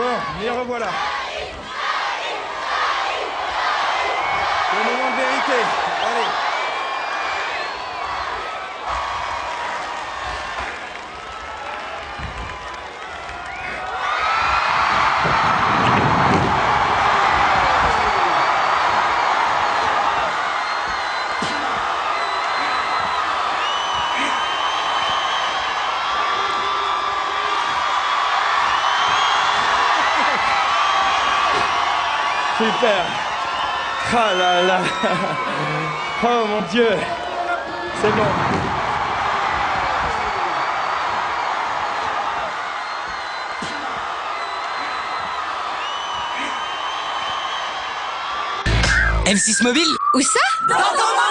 Bon, les revoilà. Le moment de vérité. Allez. Super. Ah là là. Oh mon Dieu. C'est bon. M6 Mobile Où ça? Dans ton mobile